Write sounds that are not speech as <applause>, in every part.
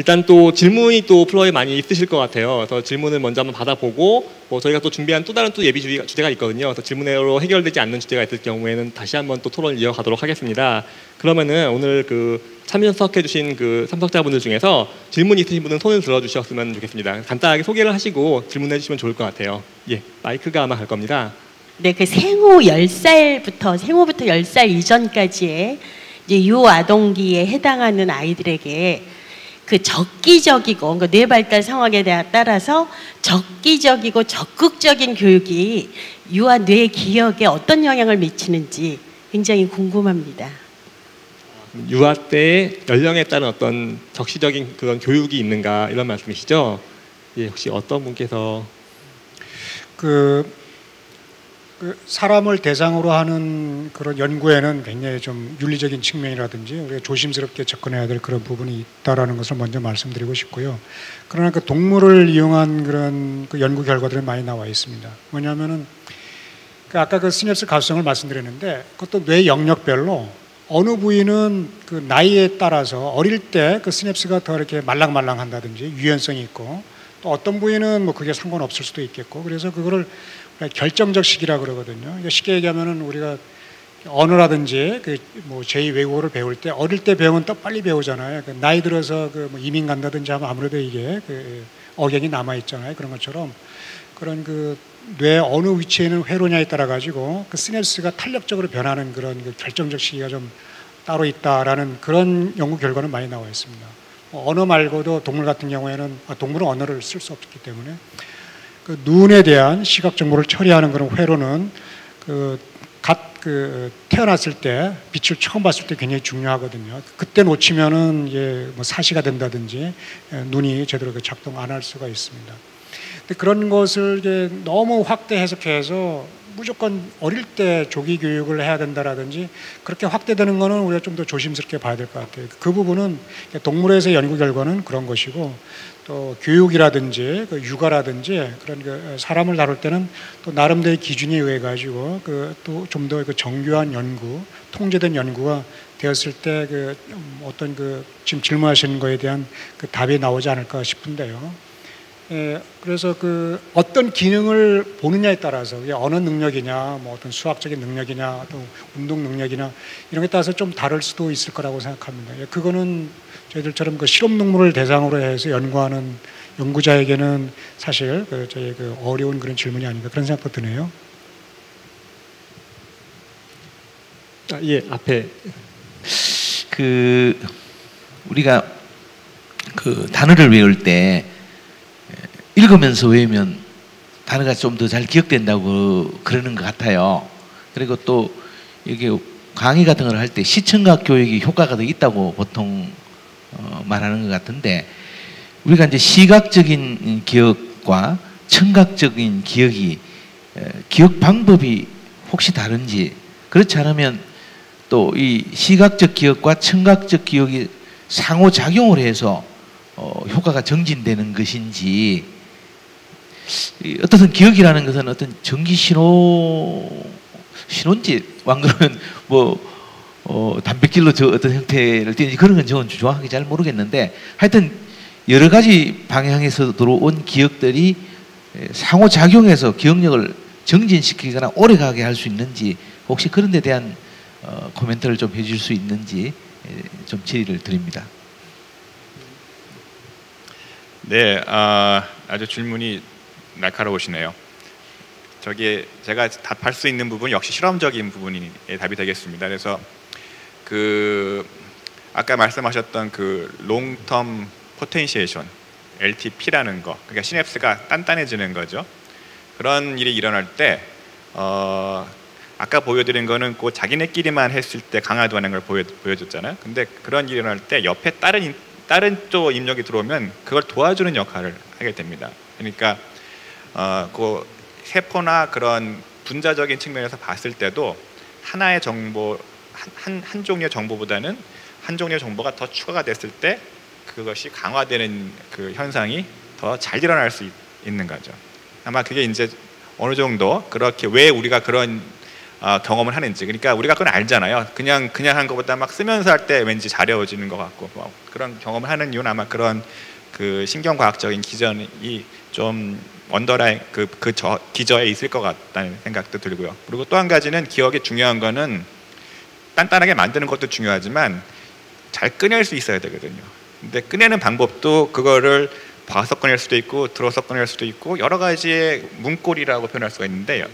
어, 일단 또 질문이 또 플로어에 많이 있으실 것 같아요. 그래서 질문을 먼저 한번 받아보고 뭐 저희가 또 준비한 또 다른 또 예비 주제가 있거든요. 그래서 질문으로 해결되지 않는 주제가 있을 경우에는 다시 한번 또 토론을 이어가도록 하겠습니다. 그러면은 오늘 그 참여석해주신 그 참석자분들 중에서 질문 있으신 분은 손을 들어주셨으면 좋겠습니다. 간단하게 소개를 하시고 질문해 주시면 좋을 것 같아요. 예, 마이크가 아마 갈 겁니다. 네, 그 생후 10살부터 생후부터 10살 이전까지의 이제 유아동기에 해당하는 아이들에게 그 적기적이고 그러니까 뇌 발달 상황에 따라서 적기적이고 적극적인 교육이 유아 뇌 기억에 어떤 영향을 미치는지 굉장히 궁금합니다. 유아 때 연령에 따른 어떤 적시적인 그런 교육이 있는가 이런 말씀이시죠? 예, 혹시 어떤 분께서 그, 그 사람을 대상으로 하는 그런 연구에는 굉장히 좀 윤리적인 측면이라든지 우리가 조심스럽게 접근해야 될 그런 부분이 있다라는 것을 먼저 말씀드리고 싶고요. 그러나 그 동물을 이용한 그런 그 연구 결과들이 많이 나와 있습니다. 뭐냐면은 그 아까 그 시냅스 가소성을 말씀드렸는데 그것도 뇌 영역별로 어느 부위는 그 나이에 따라서 어릴 때 그 시냅스가 더 이렇게 말랑말랑한다든지 유연성이 있고 또 어떤 부위는 뭐 그게 상관없을 수도 있겠고 그래서 그거를 결정적 시기라 그러거든요. 그러니까 쉽게 얘기하면은 우리가 언어라든지 그 뭐 제2 외국어를 배울 때 어릴 때 배우면 또 빨리 배우잖아요. 그 나이 들어서 그 뭐 이민 간다든지 하면 아무래도 이게 그 억양이 남아 있잖아요. 그런 것처럼 그런 그 뇌 어느 위치에 있는 회로냐에 따라 가지고 그 시냅스가 탄력적으로 변하는 그런 그 결정적 시기가 좀 따로 있다라는 그런 연구 결과는 많이 나와 있습니다. 뭐 언어 말고도 동물 같은 경우에는 아, 동물은 언어를 쓸 수 없기 때문에 그 눈에 대한 시각 정보를 처리하는 그런 회로는 그갓 그 태어났을 때 빛을 처음 봤을 때 굉장히 중요하거든요. 그때 놓치면은 이제 뭐 사시가 된다든지 눈이 제대로 그 작동 안 할 수가 있습니다. 그런 것을 이제 너무 확대 해석해서 무조건 어릴 때 조기 교육을 해야 된다라든지 그렇게 확대되는 거는 우리가 좀 더 조심스럽게 봐야 될 것 같아요. 그 부분은 동물에서 연구 결과는 그런 것이고 또 교육이라든지 그 육아라든지 그런 그 사람을 다룰 때는 또 나름대로 기준에 의해 가지고 그 또 좀 더 그 정교한 연구, 통제된 연구가 되었을 때 그 어떤 그 지금 질문하시는 거에 대한 그 답이 나오지 않을까 싶은데요. 예, 그래서 그 어떤 기능을 보느냐에 따라서 어느 능력이냐, 뭐 어떤 수학적인 능력이냐, 또 운동 능력이냐 이런 게 따라서 좀 다를 수도 있을 거라고 생각합니다. 예, 그거는 저희들처럼 그 실험 동물을 대상으로 해서 연구하는 연구자에게는 사실 그 저희 그 어려운 그런 질문이 아닌가 그런 생각도 드네요. 아, 예, 앞에 그 우리가 그 단어를 외울 때 읽으면서 외우면 단어가 좀 더 잘 기억된다고 그러는 것 같아요. 그리고 또 이게 강의 같은 걸 할 때 시청각 교육이 효과가 더 있다고 보통 어 말하는 것 같은데 우리가 이제 시각적인 기억과 청각적인 기억이 기억 방법이 혹시 다른지 그렇지 않으면 또 이 시각적 기억과 청각적 기억이 상호 작용을 해서 어 효과가 정진되는 것인지 어떤 기억이라는 것은 어떤 전기 신호 신호인지 왕그러면 뭐 어, 단백질로 저 어떤 형태를 띄는지 그런 건 저는 정확하게 잘 모르겠는데 하여튼 여러 가지 방향에서 들어온 기억들이 상호작용해서 기억력을 정진시키거나 오래가게 할 수 있는지 혹시 그런 데 대한 어, 코멘트를 좀 해줄 수 있는지 좀 질의를 드립니다. 네, 아, 아주 질문이 날카로우시네요. 저기 제가 답할 수 있는 부분 역시 실험적인 부분이 답이 되겠습니다. 그래서 그 아까 말씀하셨던 그 long-term potentiation LTP라는 거, 그러니까 시냅스가 단단해지는 거죠. 그런 일이 일어날 때 어, 아까 보여드린 거는 그 자기네끼리만 했을 때 강화도하는 걸 보여, 보여줬잖아요. 근데 그런 일이 일어날 때 옆에 다른 다른 쪽 입력이 들어오면 그걸 도와주는 역할을 하게 됩니다. 그러니까 어, 그 세포나 그런 분자적인 측면에서 봤을 때도 하나의 정보 한, 한, 한 종류의 정보보다는 한 종류의 정보가 더 추가가 됐을 때 그것이 강화되는 그 현상이 더 잘 일어날 수 있, 는 거죠. 아마 그게 이제 어느 정도 그렇게 왜 우리가 그런 어, 경험을 하는지 그러니까 우리가 그건 알잖아요. 그냥 그냥 한 것보다 막 쓰면서 할 때 왠지 잘해워지는 것 같고 뭐 그런 경험을 하는 이유는 아마 그런 그 신경과학적인 기전이 좀 원더라인 그그 기저에 있을 것 같다는 생각도 들고요. 그리고 또 한 가지는 기억에 중요한 거는 단단하게 만드는 것도 중요하지만 잘 꺼낼 수 있어야 되거든요. 근데 꺼내는 방법도 그거를 봐서 꺼낼 수도 있고 들어서 꺼낼 수도 있고 여러 가지의 문고리라고 표현할 수가 있는데요.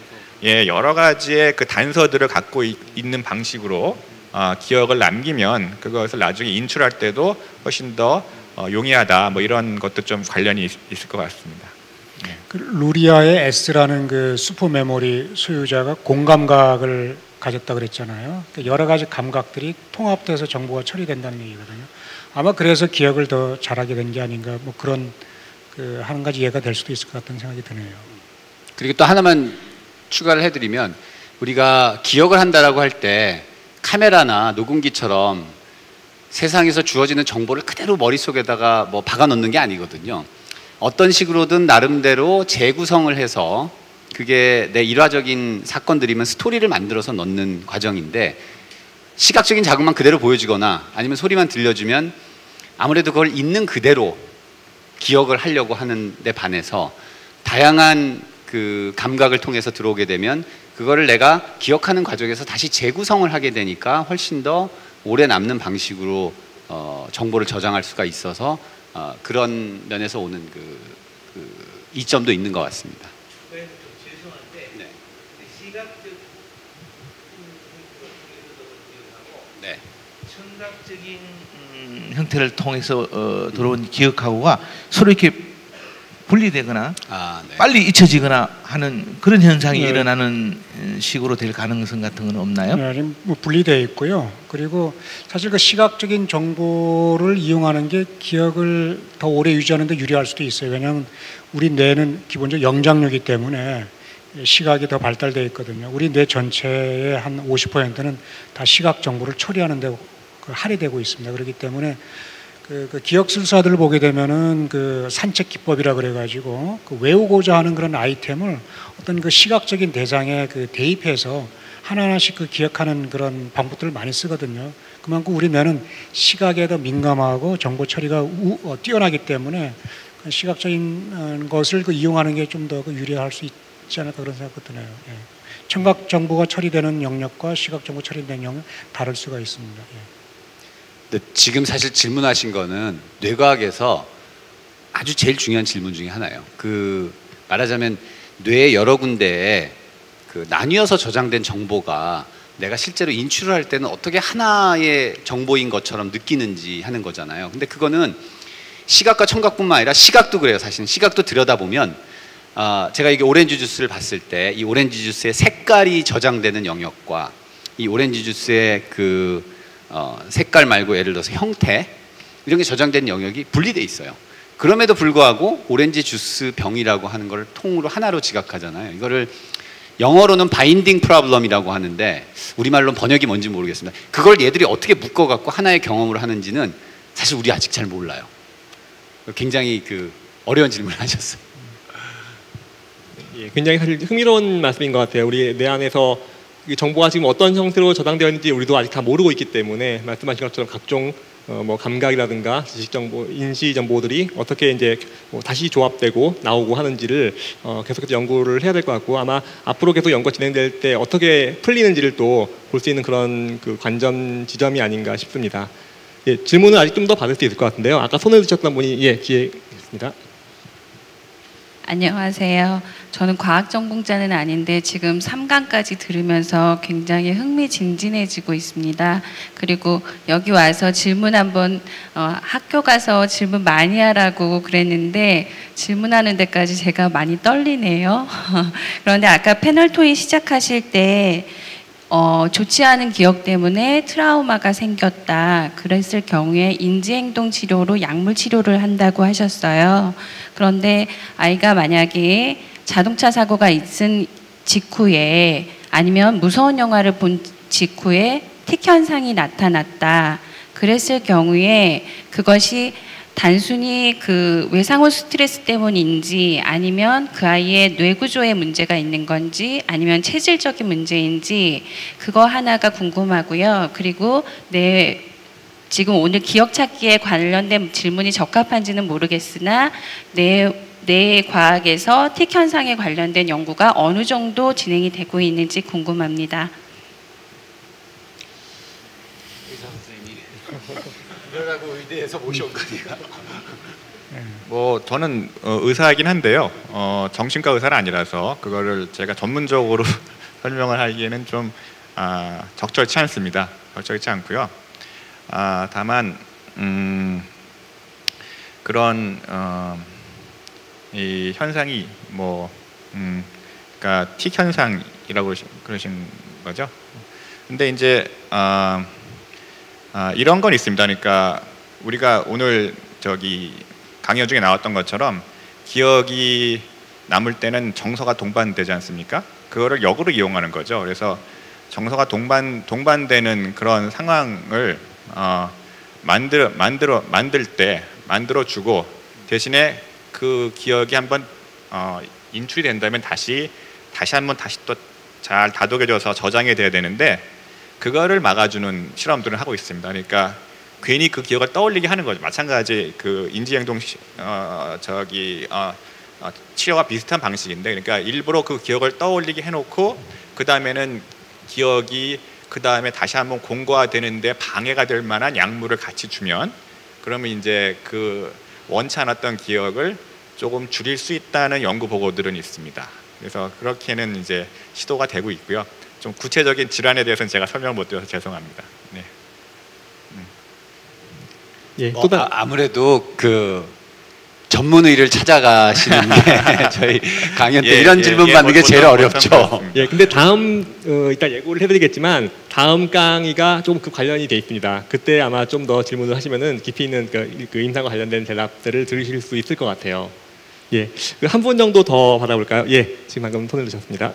예, 여러 가지의 그 단서들을 갖고 있, 는 방식으로 어, 기억을 남기면 그것을 나중에 인출할 때도 훨씬 더 어, 용이하다. 뭐 이런 것도 좀 관련이 있, 있을 것 같습니다. 그 루리아의 S라는 그 슈퍼 메모리 소유자가 공감각을 가졌다 그랬잖아요. 그러니까 여러 가지 감각들이 통합돼서 정보가 처리된다는 얘기거든요. 아마 그래서 기억을 더 잘하게 된 게 아닌가 뭐 그런 그 한 가지 예가 될 수도 있을 것 같다는 생각이 드네요. 그리고 또 하나만 추가를 해드리면 우리가 기억을 한다라고 할 때 카메라나 녹음기처럼 세상에서 주어지는 정보를 그대로 머릿속에다가 뭐 박아 넣는 게 아니거든요. 어떤 식으로든 나름대로 재구성을 해서 그게 내 일화적인 사건들이면 스토리를 만들어서 넣는 과정인데 시각적인 자극만 그대로 보여주거나 아니면 소리만 들려주면 아무래도 그걸 있는 그대로 기억을 하려고 하는 데 반해서 다양한 그 감각을 통해서 들어오게 되면 그거를 내가 기억하는 과정에서 다시 재구성을 하게 되니까 훨씬 더 오래 남는 방식으로 어, 정보를 저장할 수가 있어서 어, 그런 면에서 오는 그, 그 이점도 있는 것 같습니다. 네, 죄송한데 네. 시각적 네. 청각적인 음, 형태를 통해서 어, 들어온 기억하고가 서로 이렇게 분리되거나 아, 네. 빨리 잊혀지거나 하는 그런 현상이 네. 일어나는 어, 식으로 될 가능성 같은 건 없나요? 네, 뭐 분리되어 있고요. 그리고 사실 그 시각적인 정보를 이용하는 게 기억을 더 오래 유지하는 데 유리할 수도 있어요. 왜냐하면 우리 뇌는 기본적으로 영장류이기 때문에 시각이 더 발달되어 있거든요. 우리 뇌 전체의 한 50%는 다 시각 정보를 처리하는 데그 할애되고 있습니다. 그렇기 때문에 그, 그 기억 술사들을 보게 되면은 그 산책 기법이라 그래가지고 그 외우고자 하는 그런 아이템을 어떤 그 시각적인 대상에 그 대입해서 하나하나씩 그 기억하는 그런 방법들을 많이 쓰거든요. 그만큼 우리 뇌는 시각에 더 민감하고 정보 처리가 우, 어, 뛰어나기 때문에 그 시각적인 어, 것을 그 이용하는 게 좀 더 그 유리할 수 있지 않을까 그런 생각도 드네요. 예. 청각 정보가 처리되는 영역과 시각 정보 처리되는 영역 다를 수가 있습니다. 예. 지금 사실 질문하신 거는 뇌과학에서 아주 제일 중요한 질문 중에 하나예요. 그 말하자면 뇌 여러 군데에 그 나뉘어서 저장된 정보가 내가 실제로 인출을 할 때는 어떻게 하나의 정보인 것처럼 느끼는지 하는 거잖아요. 근데 그거는 시각과 청각뿐만 아니라 시각도 그래요. 사실은 시각도 들여다보면 아, 제가 이게 오렌지 주스를 봤을 때 이 오렌지 주스의 색깔이 저장되는 영역과 이 오렌지 주스의 그 어, 색깔 말고 예를 들어서 형태 이런 게 저장된 영역이 분리돼 있어요. 그럼에도 불구하고 오렌지 주스 병이라고 하는 걸 통으로 하나로 지각하잖아요. 이거를 영어로는 binding problem이라고 하는데 우리말로 번역이 뭔지 모르겠습니다. 그걸 얘들이 어떻게 묶어 갖고 하나의 경험을 하는지는 사실 우리 아직 잘 몰라요. 굉장히 그 어려운 질문을 <laughs> 하셨어요. 예, 굉장히 흥미로운 말씀인 것 같아요. 우리 내 안에서 이 정보가 지금 어떤 형태로 저장되어 있는지 우리도 아직 다 모르고 있기 때문에 말씀하신 것처럼 각종 어, 뭐 감각이라든가 지식 정보, 인시 정보들이 어떻게 이제 뭐 다시 조합되고 나오고 하는지를 어, 계속해서 연구를 해야 될 것 같고 아마 앞으로 계속 연구가 진행될 때 어떻게 풀리는지를 또 볼 수 있는 그런 그 관전 지점이 아닌가 싶습니다. 예, 질문을 아직 좀 더 받을 수 있을 것 같은데요. 아까 손을 드셨던 분이 예 뒤에 있습니다. 안녕하세요. 저는 과학 전공자는 아닌데 지금 3강까지 들으면서 굉장히 흥미진진해지고 있습니다. 그리고 여기 와서 질문 한번 어, 학교 가서 질문 많이 하라고 그랬는데 질문하는 데까지 제가 많이 떨리네요. <laughs> 그런데 아까 패널 토의 시작하실 때 어, 좋지 않은 기억 때문에 트라우마가 생겼다. 그랬을 경우에 인지행동 치료로 약물 치료를 한다고 하셨어요. 그런데 아이가 만약에 자동차 사고가 있은 직후에 아니면 무서운 영화를 본 직후에 틱 현상이 나타났다. 그랬을 경우에 그것이 단순히 그 외상후 스트레스 때문인지 아니면 그 아이의 뇌 구조에 문제가 있는 건지 아니면 체질적인 문제인지 그거 하나가 궁금하고요. 그리고 내 지금 오늘 기억 찾기에 관련된 질문이 적합한지는 모르겠으나 내, 내 과학에서 틱 현상에 관련된 연구가 어느 정도 진행이 되고 있는지 궁금합니다. 이러라고 <laughs> 의대에서 모셔온 거니까. 뭐 저는 어, 의사이긴 한데요. 어, 정신과 의사는 아니라서 그거를 제가 전문적으로 <laughs> 설명을 하기에는 좀 아, 적절치 않습니다. 적절치 않고요. 아, 다만 음, 그런 어, 이 현상이 뭐 음, 그러니까 틱 현상이라고 그러신, 그러신 거죠. 근데 이제 아, 아, 이런 건 있습니다. 그러니까 우리가 오늘 저기 강연 중에 나왔던 것처럼 기억이 남을 때는 정서가 동반되지 않습니까? 그거를 역으로 이용하는 거죠. 그래서 정서가 동반 동반되는 그런 상황을 어, 만들어 만들어 만들 때 만들어 주고 대신에 그 기억이 한번 어, 인출이 된다면 다시 다시 한번 다시 또 잘 다독여져서 저장이 돼야 되는데 그거를 막아주는 실험들을 하고 있습니다. 그러니까 괜히 그 기억을 떠올리게 하는 거죠. 마찬가지 그 인지행동 시- 어, 저기 어, 어, 치료와 비슷한 방식인데, 그러니까 일부러 그 기억을 떠올리게 해놓고 그 다음에는 기억이 그 다음에 다시 한번 공고화되는데 방해가 될 만한 약물을 같이 주면 그러면 이제 그 원치 않았던 기억을 조금 줄일 수 있다는 연구 보고들은 있습니다. 그래서 그렇게는 이제 시도가 되고 있고요. 좀 구체적인 질환에 대해서는 제가 설명 못 드려서 죄송합니다. 네. 예, 뭐, 또 다, 아, 아무래도 그 전문의를 찾아가시는 <laughs> 게 저희 강연 때 예, 이런 예, 질문 예, 받는 게 뭐, 제일 뭐, 어렵죠. 예, 근데 다음 어, 일단 예고를 해드리겠지만 다음 강의가 조금 그 관련이 돼 있습니다. 그때 아마 좀 더 질문을 하시면은 깊이 있는 그, 그 임상과 관련된 대답들을 들으실 수 있을 것 같아요. 예, 한 분 정도 더 받아볼까요? 예, 지금 방금 손을 드셨습니다.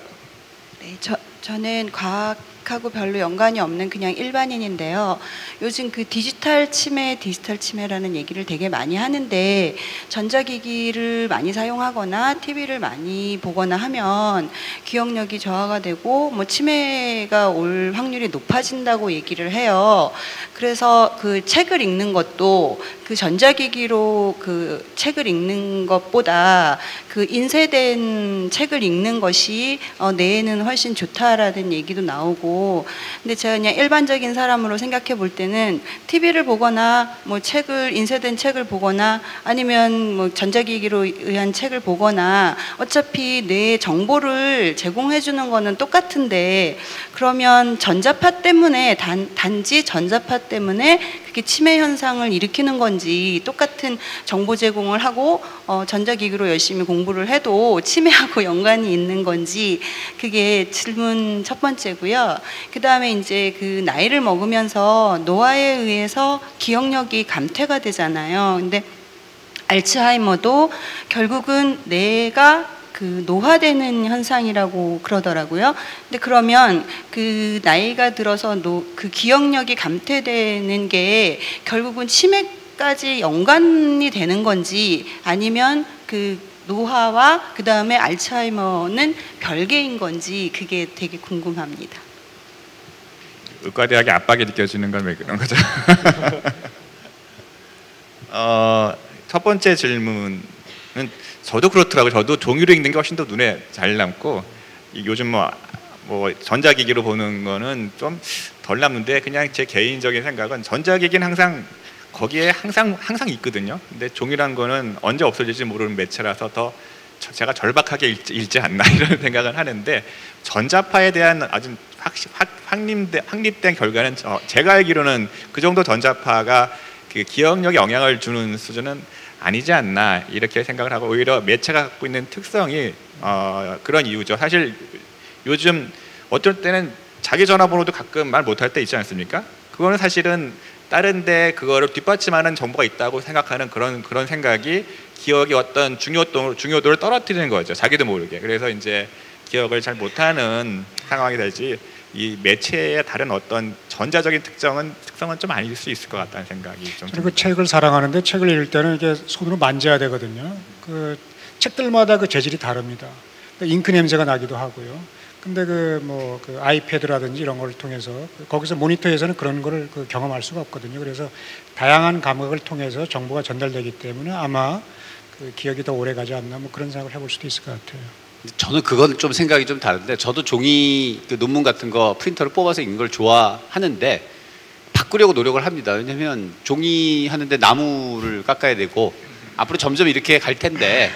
네, 저, 저는 과학 하고 별로 연관이 없는 그냥 일반인인데요. 요즘 그 디지털 치매, 디지털 치매라는 얘기를 되게 많이 하는데 전자기기를 많이 사용하거나 TV를 많이 보거나 하면 기억력이 저하가 되고 뭐 치매가 올 확률이 높아진다고 얘기를 해요. 그래서 그 책을 읽는 것도 그 전자기기로 그 책을 읽는 것보다 그 인쇄된 책을 읽는 것이 어, 뇌에는 훨씬 좋다라는 얘기도 나오고 근데 제가 그냥 일반적인 사람으로 생각해 볼 때는 TV를 보거나 뭐 책을 인쇄된 책을 보거나 아니면 뭐 전자기기로 의한 책을 보거나 어차피 뇌에 정보를 제공해 주는 거는 똑같은데 그러면 전자파 때문에 단, 단지 전자파 때문에 그게 치매 현상을 일으키는 건지 똑같은 정보 제공을 하고 어, 전자기기로 열심히 공부를 해도 치매하고 <laughs> 연관이 있는 건지 그게 질문 첫 번째고요. 그 다음에 이제 그 나이를 먹으면서 노화에 의해서 기억력이 감퇴가 되잖아요. 근데 알츠하이머도 결국은 뇌가 그 노화되는 현상이라고 그러더라고요. 근데 그러면 그 나이가 들어서 노, 그 기억력이 감퇴되는 게 결국은 치매까지 연관이 되는 건지 아니면 그 노화와 그 다음에 알츠하이머는 별개인 건지 그게 되게 궁금합니다. 의과대학의 압박이 느껴지는 건 왜 그런 거죠? <laughs> 어, 첫 번째 질문은 저도 그렇더라고요. 저도 종이로 읽는 게 훨씬 더 눈에 잘 남고 이 요즘 뭐, 뭐 전자기기로 보는 거는 좀 덜 남는데 그냥 제 개인적인 생각은 전자기기는 항상 거기에 항상 항상 있거든요. 근데 종이란 거는 언제 없어질지 모르는 매체라서 더 저- 제가 절박하게 읽지, 읽지 않나 <laughs> 이런 생각을 하는데 전자파에 대한 아주 확, 확, 확립된, 확립된 결과는 저, 제가 알기로는 그 정도 전자파가 그 기억력에 영향을 주는 수준은 아니지 않나 이렇게 생각을 하고 오히려 매체가 갖고 있는 특성이 어, 그런 이유죠. 사실 요즘 어떨 때는 자기 전화번호도 가끔 말 못할 때 있지 않습니까? 그거는 사실은 다른데 그거를 뒷받침하는 정보가 있다고 생각하는 그런 그런 생각이 기억의 어떤 중요도 중요도를 떨어뜨리는 거죠. 자기도 모르게. 그래서 이제 기억을 잘 못하는 상황이 되지. 이 매체의 다른 어떤 전자적인 특성은 특성은 좀 아닐 수 있을 것 같다는 생각이 좀 저는 그 책을 사랑하는데 책을 읽을 때는 이게 손으로 만져야 되거든요. 그 책들마다 그 재질이 다릅니다. 그 잉크 냄새가 나기도 하고요. 근데 그 뭐 그 아이패드라든지 이런 걸 통해서 거기서 모니터에서는 그런 거를 그 경험할 수가 없거든요. 그래서 다양한 감각을 통해서 정보가 전달되기 때문에 아마 그 기억이 더 오래 가지 않나 뭐 그런 생각을 해볼 수도 있을 것 같아요. 저는 그건 좀 생각이 좀 다른데 저도 종이 그 논문 같은 거 프린터를 뽑아서 읽는 걸 좋아하는데 바꾸려고 노력을 합니다. 왜냐하면 종이 하는데 나무를 깎아야 되고 앞으로 점점 이렇게 갈 텐데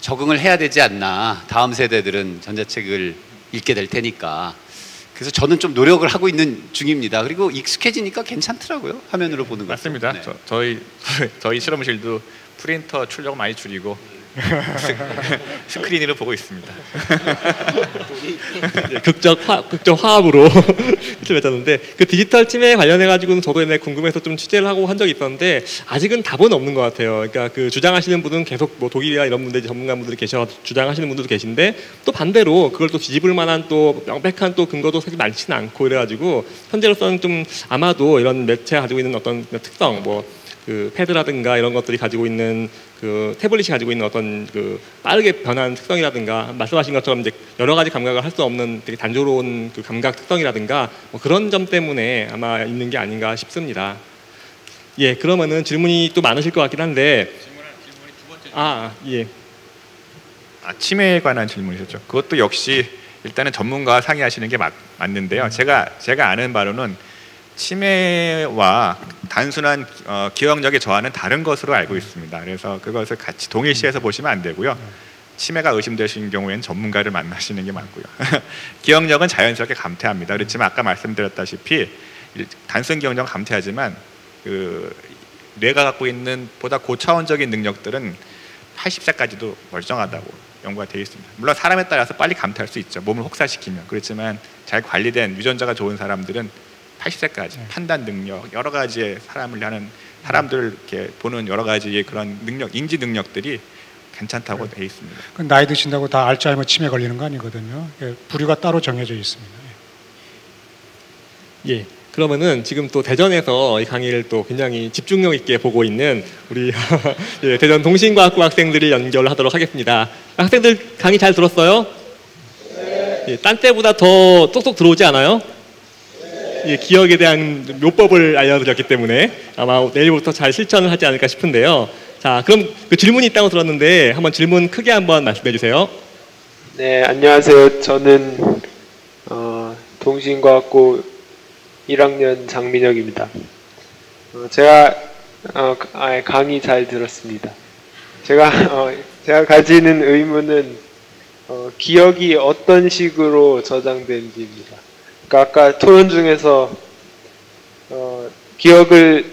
적응을 해야 되지 않나. 다음 세대들은 전자책을 읽게 될 테니까. 그래서 저는 좀 노력을 하고 있는 중입니다. 그리고 익숙해지니까 괜찮더라고요. 화면으로 보는 거. 맞습니다. 저, 저희 <laughs> 저희 실험실도 프린터 출력 많이 줄이고 스- <laughs> 스크린으로 보고 있습니다. 예, 극적 화 극적 화합으로 <laughs> 이렇게 맺었는데 그 디지털 치매 관련해 가지고는 저도 옛날에 궁금해서 좀 취재를 하고 한 적이 있었는데 아직은 답은 없는 것 같아요. 그러니까 그 주장하시는 분은 계속 뭐 독일이나 이런 분들 전문가분들이 계셔 주장하시는 분들도 계신데 또 반대로 그걸 또 뒤집을 만한 또 명백한 또 근거도 사실 많지는 않고 이래가지고 현재로서는 좀 아마도 이런 매체가 가지고 있는 어떤 특성 뭐 그 패드라든가 이런 것들이 가지고 있는 그 태블릿이 가지고 있는 어떤 그 빠르게 변한 특성이라든가 말씀하신 것처럼 이제 여러 가지 감각을 할 수 없는 되게 단조로운 그 감각 특성이라든가 뭐 그런 점 때문에 아마 있는 게 아닌가 싶습니다. 예, 그러면은 질문이 또 많으실 것 같긴 한데 아, 예. 아, 치매에 관한 질문이셨죠. 그것도 역시 일단은 전문가와 상의하시는 게 맞, 맞는데요. 제가 제가 아는 바로는 치매와 단순한 어, 기억력의 저하는 다른 것으로 알고 있습니다. 그래서 그것을 같이 동일시해서 보시면 안 되고요. 치매가 의심되시는 경우에는 전문가를 만나시는 게 맞고요. <laughs> 기억력은 자연스럽게 감퇴합니다. 그렇지만 아까 말씀드렸다시피 일- 단순 기억력은 감퇴하지만 그 뇌가 갖고 있는 보다 고차원적인 능력들은 80세까지도 멀쩡하다고 연구가 되어 있습니다. 물론 사람에 따라서 빨리 감퇴할 수 있죠. 몸을 혹사시키면. 그렇지만 잘 관리된 유전자가 좋은 사람들은 80세까지 판단 능력, 여러 가지의 사람을 하는 사람들을 이렇게 보는 여러 가지의 그런 능력, 인지 능력들이 괜찮다고 되어 있습니다. 그 나이 드신다고 다 알츠하이머 치매 걸리는 거 아니거든요. 예, 부류가 따로 정해져 있습니다. 예. 그러면은 지금 또 대전에서 이 강의를 또 굉장히 집중력 있게 보고 있는 우리 <laughs> 예, 대전 동신과학부 학생들을 연결하도록 하겠습니다. 학생들 강의 잘 들었어요? 예, 딴 때보다 더 똑똑 들어오지 않아요? 예, 기억에 대한 묘법을 알려드렸기 때문에 아마 내일부터 잘 실천을 하지 않을까 싶은데요. 자, 그럼 그 질문이 있다고 들었는데 한번 질문 크게 한번 말씀해 주세요. 네, 안녕하세요. 저는 어, 동신과학고 1학년 장민혁입니다. 어, 제가 어, 아, 강의 잘 들었습니다. 제가 어, 제가 가지는 의문은 어, 기억이 어떤 식으로 저장된지입니다. 그러니까 아까 토론 중에서 어, 기억을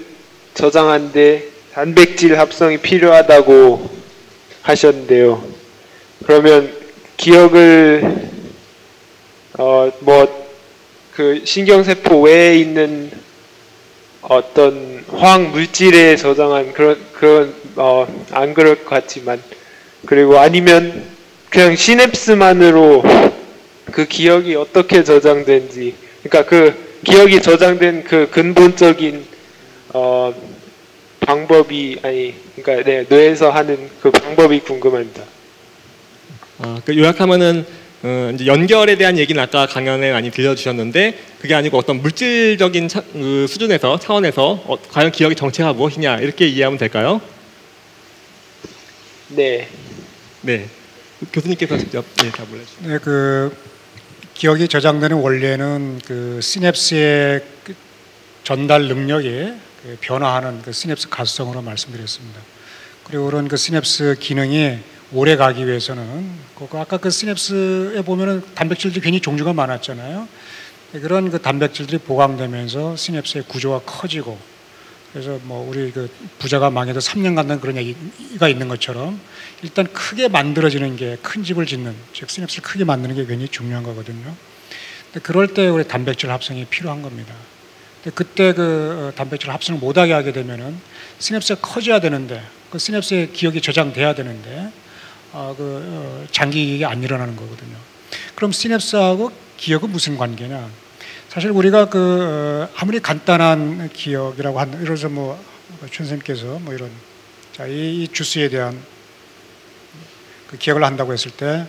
저장한데 단백질 합성이 필요하다고 하셨는데요. 그러면 기억을 어 뭐 그 신경세포 외에 있는 어떤 화학 물질에 저장한 그런 그런 어 안 그럴 것 같지만 그리고 아니면 그냥 시냅스만으로 그 기억이 어떻게 저장된지 그러니까 그 기억이 저장된 그 근본적인 어 방법이 아니 그러니까 네 뇌에서 하는 그 방법이 궁금합니다. 아, 그 요약하면은 어, 이제 연결에 대한 얘기는 아까 강연에 많이 들려주셨는데 그게 아니고 어떤 물질적인 차, 그 수준에서 차원에서 어, 과연 기억의 정체가 무엇이냐 이렇게 이해하면 될까요? 네. 네. 교수님께서 직접 예, 답을 해주세요. 네, 그 기억이 저장되는 원래는 그 시냅스의 그 전달 능력이 그 변화하는 그 시냅스 가수성으로 말씀드렸습니다. 그리고 그런 그 시냅스 기능이 오래 가기 위해서는 그 아까 그 시냅스에 보면은 단백질들이 괜히 종류가 많았잖아요. 그런 그 단백질들이 보강되면서 시냅스의 구조가 커지고 그래서 뭐 우리 그 부자가 망해도 3년 간다는 그런 얘기가 있는 것처럼 일단 크게 만들어지는 게 큰 집을 짓는 즉 시냅스를 크게 만드는 게 굉장히 중요한 거거든요. 근데 그럴 때 우리 단백질 합성이 필요한 겁니다. 근데 그때 그 어, 단백질 합성을 못하게 하게 되면은 시냅스가 커져야 되는데 그 시냅스의 기억이 저장돼야 되는데 어, 그 어, 장기 이익이 안 일어나는 거거든요. 그럼 시냅스하고 기억은 무슨 관계냐? 사실 우리가 그 어, 아무리 간단한 기억이라고 한 이래서 뭐 춘선님께서 뭐 이런 자 이 이 주스에 대한 그 기억을 한다고 했을 때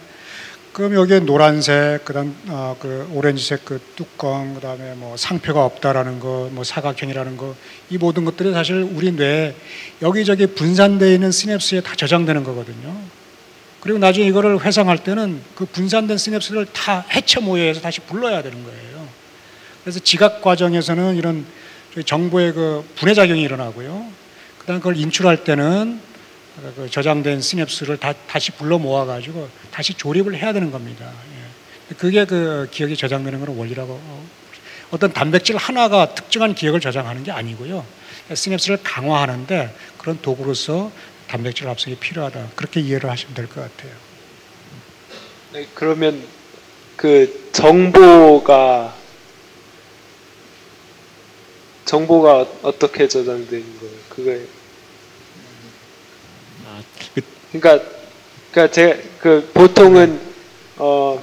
그럼 여기에 노란색 그다음 어, 그 오렌지색 그 뚜껑 그다음에 뭐 상표가 없다라는 거 뭐 사각형이라는 거 이 모든 것들이 사실 우리 뇌에 여기저기 분산되어 있는 시냅스에 다 저장되는 거거든요. 그리고 나중에 이거를 회상할 때는 그 분산된 시냅스를 다 해체 모여서 다시 불러야 되는 거예요. 그래서 지각 과정에서는 이런 정보의 그 분해 작용이 일어나고요. 그다음 그걸 인출할 때는 그 저장된 시냅스를 다, 다시 불러 모아 가지고 다시 조립을 해야 되는 겁니다. 예. 그게 그 기억이 저장되는 그런 원리라고 어, 어떤 단백질 하나가 특정한 기억을 저장하는 게 아니고요. 시냅스를 강화하는데 그런 도구로서 단백질 합성이 필요하다. 그렇게 이해를 하시면 될 것 같아요. 네, 그러면 그 정보가 정보가 어- 어떻게 저장되는 거예요? 그거에 아, 그, 그러니까 그러니까 제그 보통은 어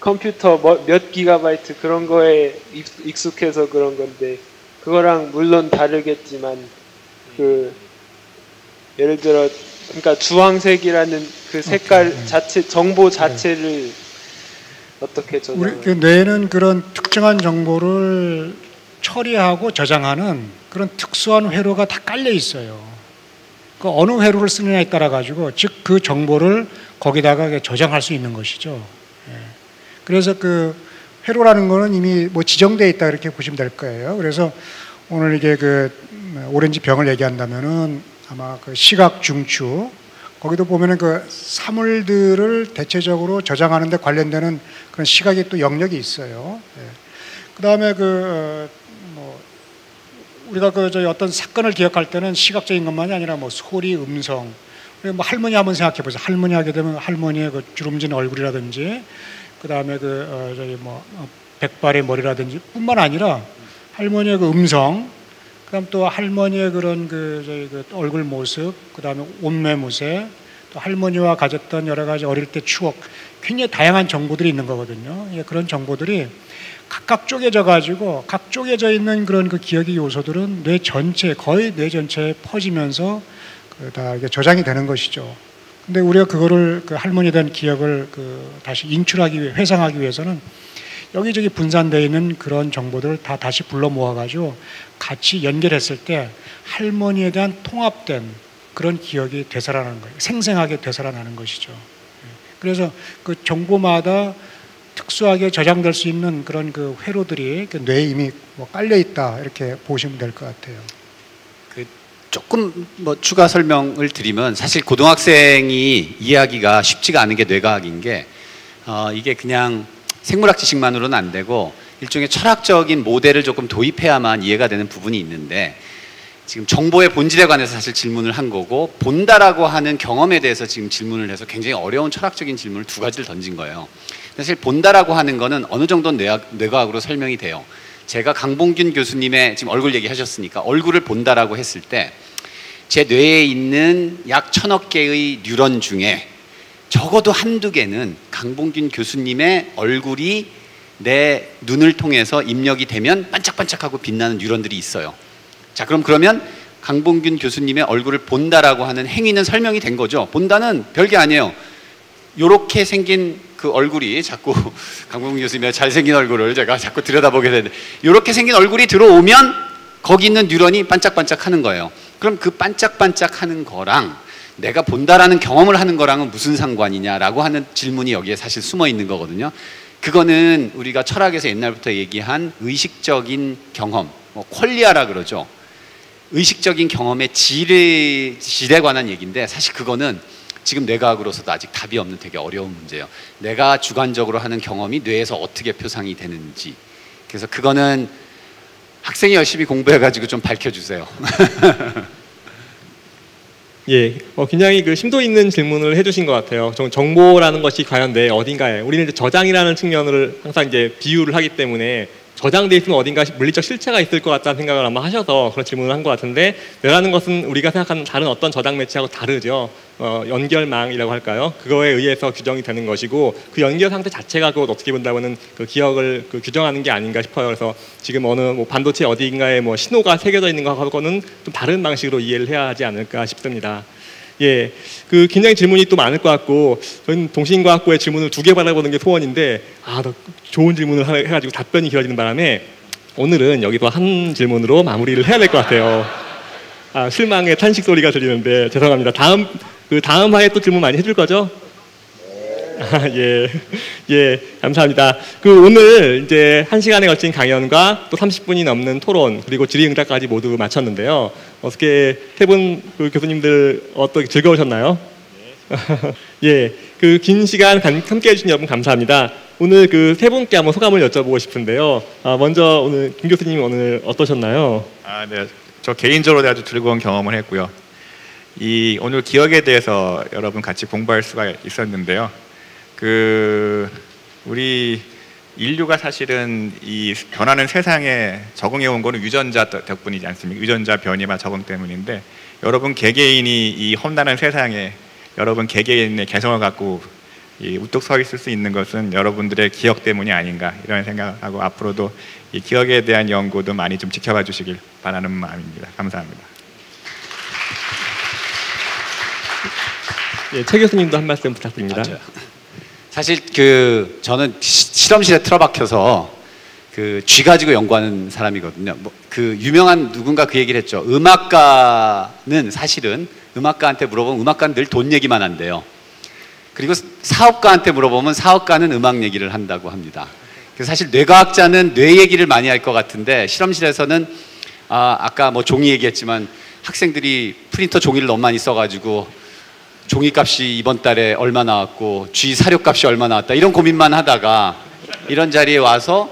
컴퓨터 뭐- 몇 기가바이트 그런 거에 익- 익숙해서 그런 건데 그거랑 물론 다르겠지만 그 예를 들어 그러니까 주황색이라는 그 색깔 오케이. 네. 자체 정보 자체를 어떻게 우리 저장을 그 뇌는 그런 특정한 정보를 처리하고 저장하는 그런 특수한 회로가 다 깔려 있어요. 그 어느 회로를 쓰느냐에 따라 가지고 즉 그 정보를 거기다가 저장할 수 있는 것이죠. 예. 그래서 그 회로라는 거는 이미 뭐 지정되어 있다 이렇게 보시면 될 거예요. 그래서 오늘 이게 그 오렌지 병을 얘기한다면은 아마 그 시각 중추 거기도 보면은 그 사물들을 대체적으로 저장하는 데 관련되는 그런 시각의 또 영역이 있어요. 그 다음에 그, 어, 뭐, 우리가 그, 저희 어떤 사건을 기억할 때는 시각적인 것만이 아니라 뭐 소리, 음성, 뭐 할머니 한번 생각해 보세요. 할머니 하게 되면 할머니의 그 주름진 얼굴이라든지, 그 다음에 그, 어, 저기 뭐, 어, 백발의 머리라든지 뿐만 아니라 할머니의 그 음성, 그 다음 또 할머니의 그런 그, 저희 그 얼굴 모습, 그 다음에 옷매무새, 또 할머니와 가졌던 여러 가지 어릴 때 추억, 굉장히 다양한 정보들이 있는 거거든요. 예, 그런 정보들이 각각 쪼개져 가지고 각 쪼개져 있는 그런 그 기억의 요소들은 뇌 전체 거의 뇌 전체에 퍼지면서 그다 이게 저장이 되는 것이죠. 근데 우리가 그거를 그 할머니에 대한 기억을 그 다시 인출하기 위해 회상하기 위해서는 여기저기 분산되어 있는 그런 정보들을 다 다시 불러 모아 가지고 같이 연결했을 때 할머니에 대한 통합된 그런 기억이 되살아나는 거예요. 생생하게 되살아나는 것이죠. 예. 그래서 그 정보마다 특수하게 저장될 수 있는 그런 그 회로들이 그 뇌에 이미 뭐 깔려 있다 이렇게 보시면 될 것 같아요. 그 조금 뭐 추가 설명을 드리면 사실 고등학생이 이해하기가 쉽지가 않은 게 뇌과학인 게 어, 이게 그냥 생물학 지식만으로는 안 되고 일종의 철학적인 모델을 조금 도입해야만 이해가 되는 부분이 있는데 지금 정보의 본질에 관해서 사실 질문을 한 거고 본다라고 하는 경험에 대해서 지금 질문을 해서 굉장히 어려운 철학적인 질문을 두 가지를 던진 거예요. 사실 본다라고 하는 거는 어느 정도는 뇌학, 뇌과학으로 설명이 돼요. 제가 강봉균 교수님의 지금 얼굴 얘기하셨으니까 얼굴을 본다라고 했을 때 제 뇌에 있는 약 천억 개의 뉴런 중에 적어도 한두 개는 강봉균 교수님의 얼굴이 내 눈을 통해서 입력이 되면 반짝반짝하고 빛나는 뉴런들이 있어요. 자, 그럼 그러면 강봉균 교수님의 얼굴을 본다라고 하는 행위는 설명이 된 거죠. 본다는 별게 아니에요. 요렇게 생긴 그 얼굴이 자꾸 <laughs> 강봉균 교수님의 잘생긴 얼굴을 제가 자꾸 들여다보게 되는데 요렇게 생긴 얼굴이 들어오면 거기 있는 뉴런이 반짝반짝 하는 거예요. 그럼 그 반짝반짝 하는 거랑 내가 본다라는 경험을 하는 거랑은 무슨 상관이냐라고 하는 질문이 여기에 사실 숨어 있는 거거든요. 그거는 우리가 철학에서 옛날부터 얘기한 의식적인 경험, 뭐 퀄리아라 그러죠. 의식적인 경험의 질에 관한 얘기인데 사실 그거는 지금 뇌과학으로서도 아직 답이 없는 되게 어려운 문제예요. 내가 주관적으로 하는 경험이 뇌에서 어떻게 표상이 되는지. 그래서 그거는 학생이 열심히 공부해가지고 좀 밝혀주세요. <laughs> 예, 어, 굉장히 그 심도 있는 질문을 해주신 것 같아요. 정, 정보라는 것이 과연 내 어딘가에 우리는 이제 저장이라는 측면을 항상 이제 비유를 하기 때문에 저장돼 있으면 어딘가 물리적 실체가 있을 것 같다는 생각을 아마 하셔서 그런 질문을 한 것 같은데 뇌라는 것은 우리가 생각하는 다른 어떤 저장 매체하고 다르죠. 어, 연결망이라고 할까요? 그거에 의해서 규정이 되는 것이고 그 연결 상태 자체가 그것 어떻게 본다면은 그 기억을 그 규정하는 게 아닌가 싶어요. 그래서 지금 어느 뭐 반도체 어디인가에 뭐 신호가 새겨져 있는 것하고는 좀 다른 방식으로 이해를 해야 하지 않을까 싶습니다. 예, 그 굉장히 질문이 또 많을 것 같고 저는 동신과학부의 질문을 두 개 받아보는 게 소원인데 아, 더 좋은 질문을 하- 해가지고 답변이 길어지는 바람에 오늘은 여기서 한 질문으로 마무리를 해야 될 것 같아요. 아, 실망의 탄식 소리가 들리는데 죄송합니다. 다음 그 다음 화에 또 질문 많이 해줄 거죠? 아, <laughs> 예, 예, 감사합니다. 그 오늘 이제 한 시간에 걸친 강연과 또 30분이 넘는 토론 그리고 질의응답까지 모두 마쳤는데요. 어떻게 세분 그 교수님들 어떻게 즐거우셨나요? <laughs> 예, 그 긴 시간 감- 함께 해주신 여러분 감사합니다. 오늘 그 세 분께 한번 소감을 여쭤보고 싶은데요. 아, 먼저 오늘 김 교수님 오늘 어떠셨나요? 아, 네. 저 개인적으로 아주 즐거운 경험을 했고요. 이 오늘 기억에 대해서 여러분 같이 공부할 수가 있었는데요. 그 우리 인류가 사실은 이 변하는 세상에 적응해 온 거는 유전자 덕- 덕분이지 않습니까? 유전자 변이와 적응 때문인데 여러분 개개인이 이 험난한 세상에 여러분 개개인의 개성을 갖고 이 우뚝 서 있을 수 있는 것은 여러분들의 기억 때문이 아닌가 이런 생각하고 앞으로도 이 기억에 대한 연구도 많이 좀 지켜봐 주시길 바라는 마음입니다. 감사합니다. 예, 최 교수님도 한 말씀 부탁드립니다. 맞아요. 사실 그 저는 시- 실험실에 틀어박혀서 그 쥐 가지고 연구하는 사람이거든요. 뭐 그 유명한 누군가 그 얘기를 했죠. 음악가는 사실은 음악가한테 물어보면 음악가는 늘 돈 얘기만 한대요. 그리고 사업가한테 물어보면 사업가는 음악 얘기를 한다고 합니다. 그래서 사실 뇌과학자는 뇌 얘기를 많이 할 것 같은데 실험실에서는 아, 아까 뭐 종이 얘기했지만 학생들이 프린터 종이를 너무 많이 써가지고 종이값이 이번 달에 얼마 나왔고 쥐 사료값이 얼마 나왔다 이런 고민만 하다가 이런 자리에 와서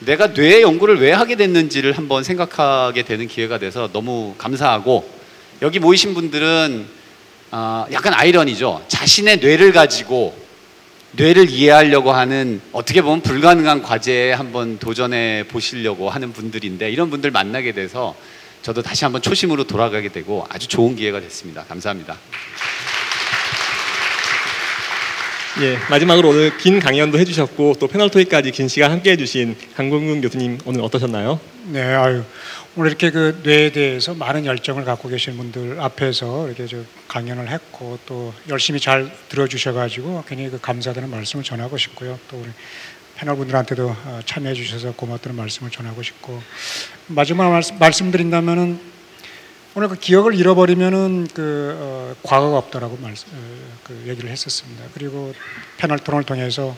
내가 뇌 연구를 왜 하게 됐는지를 한번 생각하게 되는 기회가 돼서 너무 감사하고 여기 모이신 분들은 아, 약간 아이러니죠. 자신의 뇌를 가지고 뇌를 이해하려고 하는 어떻게 보면 불가능한 과제에 한번 도전해 보시려고 하는 분들인데 이런 분들 만나게 돼서 저도 다시 한번 초심으로 돌아가게 되고 아주 좋은 기회가 됐습니다. 감사합니다. 예, 마지막으로 오늘 긴 강연도 해주셨고 또 패널 토익까지 긴 시간 함께 해 주신 강동균 교수님 오늘 어떠셨나요? 네, 아유 오늘 이렇게 그 뇌에 대해서 많은 열정을 갖고 계신 분들 앞에서 이렇게 저 강연을 했고 또 열심히 잘 들어주셔가지고 괜히 그 감사드리는 말씀을 전하고 싶고요. 또 우리 패널 분들한테도 어, 참여해 주셔서 고맙다는 말씀을 전하고 싶고 마지막 말씀, 말씀드린다면은 오늘 그 기억을 잃어버리면은 그 어, 과거가 없다라고 말씀 어, 그 얘기를 했었습니다. 그리고 패널 토론을 통해서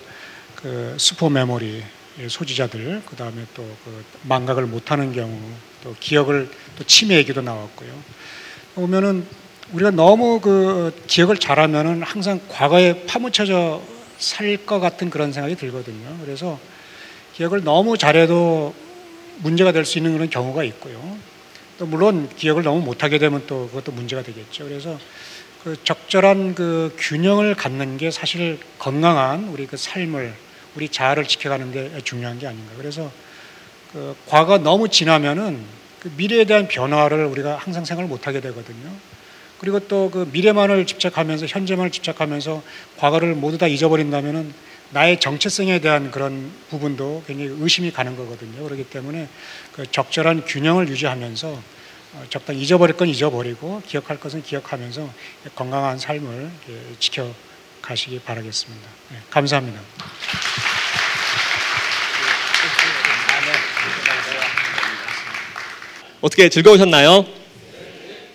그 슈퍼 메모리 소지자들 그 다음에 또 그 망각을 못하는 경우 또 기억을 또 치매 얘기도 나왔고요. 보면은 우리가 너무 그 기억을 잘하면은 항상 과거에 파묻혀져 살 것 같은 그런 생각이 들거든요. 그래서 기억을 너무 잘해도 문제가 될 수 있는 그런 경우가 있고요. 또 물론 기억을 너무 못하게 되면 또 그것도 문제가 되겠죠. 그래서 그 적절한 그 균형을 갖는 게 사실 건강한 우리 그 삶을 우리 자아를 지켜가는 데 중요한 게 아닌가. 그래서 그 과거 너무 지나면은 그 미래에 대한 변화를 우리가 항상 생각을 못하게 되거든요. 그리고 또 그 미래만을 집착하면서 현재만을 집착하면서 과거를 모두 다 잊어버린다면은 나의 정체성에 대한 그런 부분도 굉장히 의심이 가는 거거든요. 그렇기 때문에 그 적절한 균형을 유지하면서 어, 적당히 잊어버릴 건 잊어버리고 기억할 것은 기억하면서 건강한 삶을 예, 지켜 가시기 바라겠습니다. 네, 감사합니다. 어떻게 즐거우셨나요?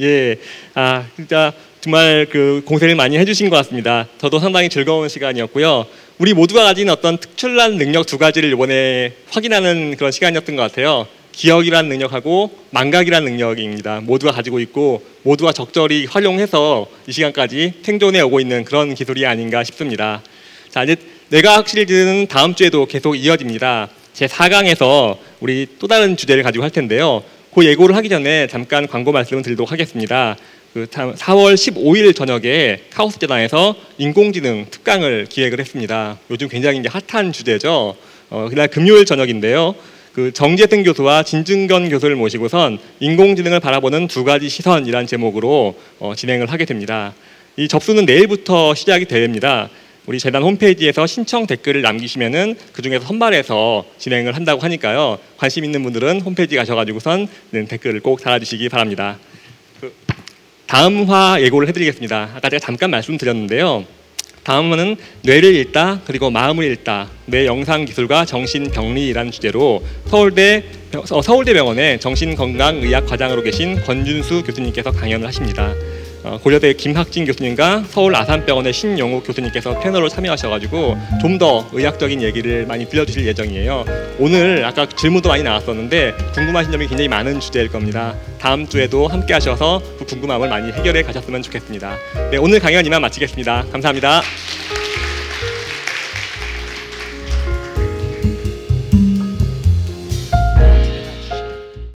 예, 아 진짜 정말 그 공세를 많이 해주신 것 같습니다. 저도 상당히 즐거운 시간이었고요. 우리 모두가 가진 어떤 특출난 능력 두 가지를 이번에 확인하는 그런 시간이었던 것 같아요. 기억이라는 능력하고 망각이라는 능력입니다. 모두가 가지고 있고 모두가 적절히 활용해서 이 시간까지 생존해 오고 있는 그런 기술이 아닌가 싶습니다. 자 이제 뇌과학 시리즈는 다음 주에도 계속 이어집니다. 제 4강에서 우리 또 다른 주제를 가지고 할 텐데요. 그 예고를 하기 전에 잠깐 광고 말씀을 드리도록 하겠습니다. 그 4월 15일 저녁에 카오스 재단에서 인공지능 특강을 기획을 했습니다. 요즘 굉장히 이제 핫한 주제죠. 어, 그날 금요일 저녁인데요. 그 정재승 교수와 진중건 교수를 모시고선 인공지능을 바라보는 두 가지 시선이란 제목으로 어, 진행을 하게 됩니다. 이 접수는 내일부터 시작이 됩니다. 우리 재단 홈페이지에서 신청 댓글을 남기시면은 그 중에서 선발해서 진행을 한다고 하니까요. 관심 있는 분들은 홈페이지 가셔가지고선 네, 댓글을 꼭 달아주시기 바랍니다. 그 다음 화 예고를 해드리겠습니다. 아까 제가 잠깐 말씀드렸는데요. 다음은 뇌를 읽다 그리고 마음을 읽다 뇌 영상 기술과 정신 병리라는 주제로 서울대 병- 어, 서울대병원의 정신건강의학 과장으로 계신 권준수 교수님께서 강연을 하십니다. 어, 고려대 김학진 교수님과 서울 아산병원의 신영욱 교수님께서 패널로 참여하셔가지고 좀 더 의학적인 얘기를 많이 들려주실 예정이에요. 오늘 아까 질문도 많이 나왔었는데 궁금하신 점이 굉장히 많은 주제일 겁니다. 다음 주에도 함께 하셔서 그 궁금함을 많이 해결해 가셨으면 좋겠습니다. 네, 오늘 강연 이만 마치겠습니다. 감사합니다.